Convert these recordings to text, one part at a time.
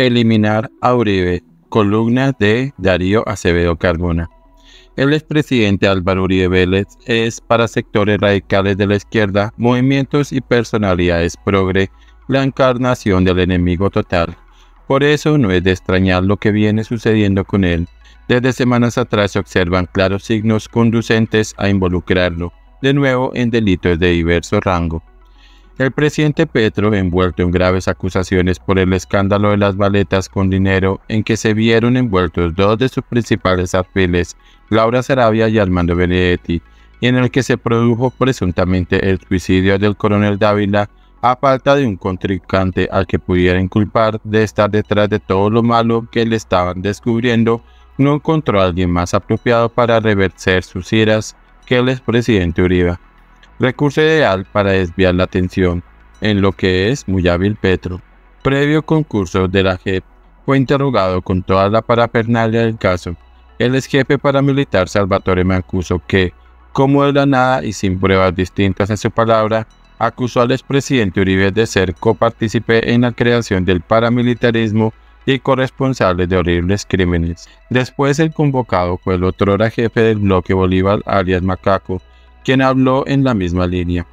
Eliminar a Uribe. Columna de Darío Acevedo Carbona. El expresidente Álvaro Uribe Vélez es para sectores radicales de la izquierda, movimientos y personalidades progre la encarnación del enemigo total. Por eso no es de extrañar lo que viene sucediendo con él. Desde semanas atrás se observan claros signos conducentes a involucrarlo de nuevo en delitos de diverso rango. El presidente Petro, envuelto en graves acusaciones por el escándalo de las maletas con dinero en que se vieron envueltos dos de sus principales alfiles, Laura Sarabia y Armando Benedetti, y en el que se produjo presuntamente el suicidio del coronel Dávila a falta de un contrincante al que pudiera inculpar de estar detrás de todo lo malo que le estaban descubriendo, no encontró a alguien más apropiado para reverser sus iras que el expresidente Uribe recurso ideal para desviar la atención en lo que es muy hábil Petro. Previo concurso de la JEP, fue interrogado con toda la parafernalia del caso. El ex jefe paramilitar Salvatore Mancuso que, como de la nada y sin pruebas distintas a su palabra, acusó al expresidente Uribe de ser copartícipe en la creación del paramilitarismo y corresponsable de horribles crímenes. Después el convocado fue el otrora jefe del bloque Bolívar, alias Macaco, quien habló en la misma línea.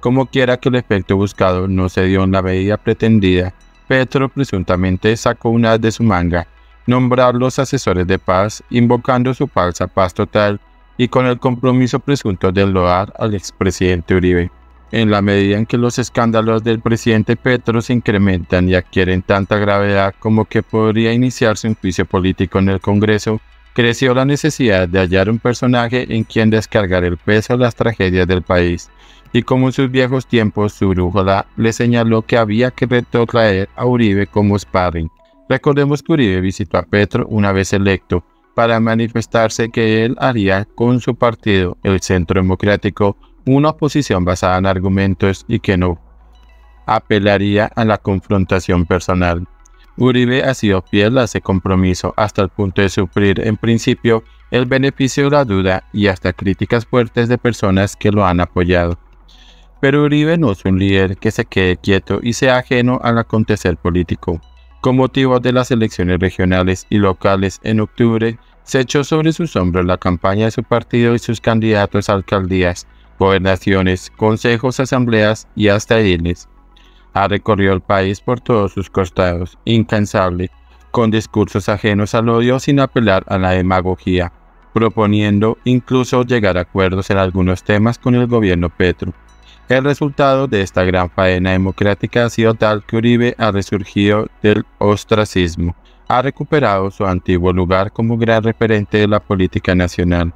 Como quiera que el efecto buscado no se dio en la medida pretendida, Petro presuntamente sacó una de su manga, nombrar los asesores de paz, invocando su falsa paz total y con el compromiso presunto de loar al expresidente Uribe. En la medida en que los escándalos del presidente Petro se incrementan y adquieren tanta gravedad como que podría iniciarse un juicio político en el Congreso, creció la necesidad de hallar un personaje en quien descargar el peso de las tragedias del país, y como en sus viejos tiempos su brújula le señaló que había que retrotraer a Uribe como sparring. Recordemos que Uribe visitó a Petro una vez electo para manifestarse que él haría con su partido, el Centro Democrático, una oposición basada en argumentos y que no apelaría a la confrontación personal. Uribe ha sido fiel a ese compromiso hasta el punto de sufrir en principio el beneficio de la duda y hasta críticas fuertes de personas que lo han apoyado. Pero Uribe no es un líder que se quede quieto y sea ajeno al acontecer político. Con motivo de las elecciones regionales y locales en octubre, se echó sobre sus hombros la campaña de su partido y sus candidatos a alcaldías, gobernaciones, consejos, asambleas y hasta ediles ha recorrido el país por todos sus costados, incansable, con discursos ajenos al odio sin apelar a la demagogia, proponiendo incluso llegar a acuerdos en algunos temas con el gobierno Petro. El resultado de esta gran faena democrática ha sido tal que Uribe ha resurgido del ostracismo, ha recuperado su antiguo lugar como gran referente de la política nacional.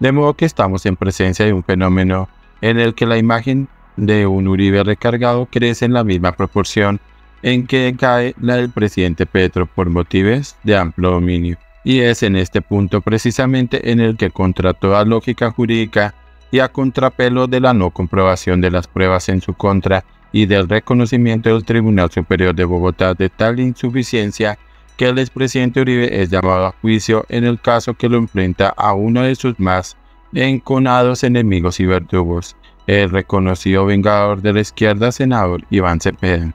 De modo que estamos en presencia de un fenómeno en el que la imagen de un Uribe recargado crece en la misma proporción en que cae la del presidente Petro por motivos de amplio dominio. Y es en este punto precisamente en el que contra toda lógica jurídica y a contrapelo de la no comprobación de las pruebas en su contra y del reconocimiento del Tribunal Superior de Bogotá de tal insuficiencia que el expresidente Uribe es llamado a juicio en el caso que lo enfrenta a uno de sus más enconados enemigos y verdugos, el reconocido vengador de la izquierda senador Iván Cepeda.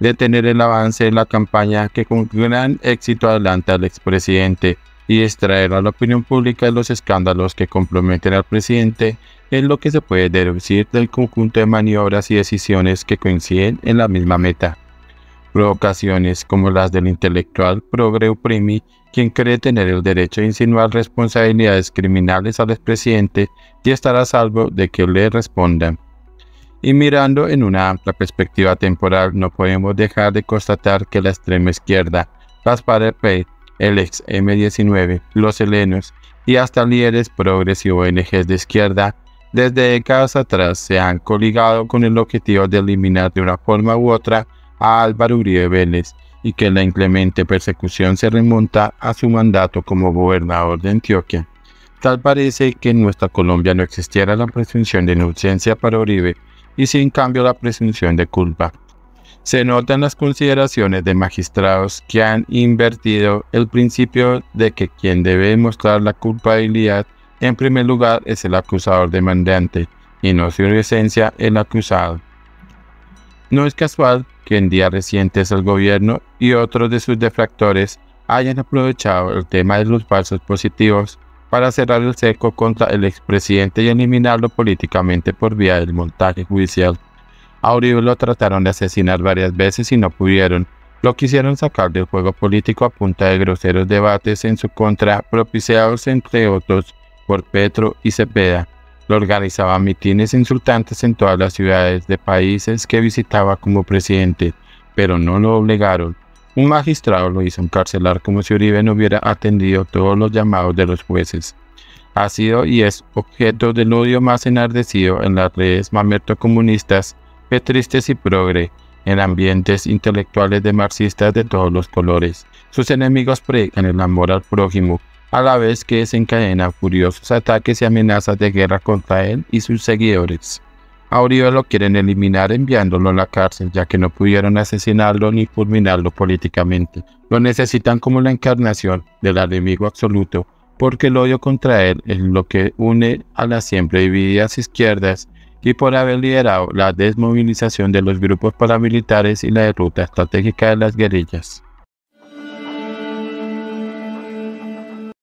Detener el avance de la campaña que con gran éxito adelanta al expresidente y extraer a la opinión pública de los escándalos que comprometen al presidente es lo que se puede deducir del conjunto de maniobras y decisiones que coinciden en la misma meta. Provocaciones como las del intelectual Progre Primi quien cree tener el derecho de insinuar responsabilidades criminales al expresidente y estar a salvo de que le respondan. Y mirando en una amplia perspectiva temporal, no podemos dejar de constatar que la extrema izquierda, Gaspar Pey, el ex M19, los helenos y hasta líderes progresivos ONGs de izquierda, desde décadas atrás se han coligado con el objetivo de eliminar de una forma u otra a Álvaro Uribe Vélez y que la inclemente persecución se remonta a su mandato como gobernador de Antioquia. Tal parece que en nuestra Colombia no existiera la presunción de inocencia para Uribe y sin cambio la presunción de culpa. Se notan las consideraciones de magistrados que han invertido el principio de que quien debe demostrar la culpabilidad en primer lugar es el acusador demandante y no su esencia el acusado. No es casual que en días recientes el gobierno y otros de sus defractores hayan aprovechado el tema de los falsos positivos para cerrar el seco contra el expresidente y eliminarlo políticamente por vía del montaje judicial. A lo trataron de asesinar varias veces y no pudieron. Lo quisieron sacar del juego político a punta de groseros debates en su contra, propiciados entre otros por Petro y Cepeda. Organizaba mitines insultantes en todas las ciudades de países que visitaba como presidente, pero no lo obligaron. Un magistrado lo hizo encarcelar como si Uribe no hubiera atendido todos los llamados de los jueces. Ha sido y es objeto del odio más enardecido en las redes mamerto-comunistas, petristes y progre, en ambientes intelectuales de marxistas de todos los colores. Sus enemigos predican el amor al prójimo, a la vez que desencadena furiosos ataques y amenazas de guerra contra él y sus seguidores. A lo quieren eliminar enviándolo a la cárcel, ya que no pudieron asesinarlo ni fulminarlo políticamente. Lo necesitan como la encarnación del enemigo absoluto, porque el odio contra él es lo que une a las siempre divididas izquierdas y por haber liderado la desmovilización de los grupos paramilitares y la derrota estratégica de las guerrillas.